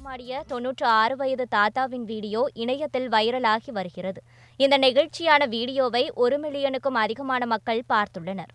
நடனமாடிய தொன்னூற்று ஆறு வயது தாத்தாவின் வீடியோ இணையத்தில் வைரலாகி வருகிறது. இந்த நெகிழ்ச்சியான வீடியோவை ஒரு மில்லியனுக்கும் அதிகமான மக்கள் பார்த்துள்ளனர்.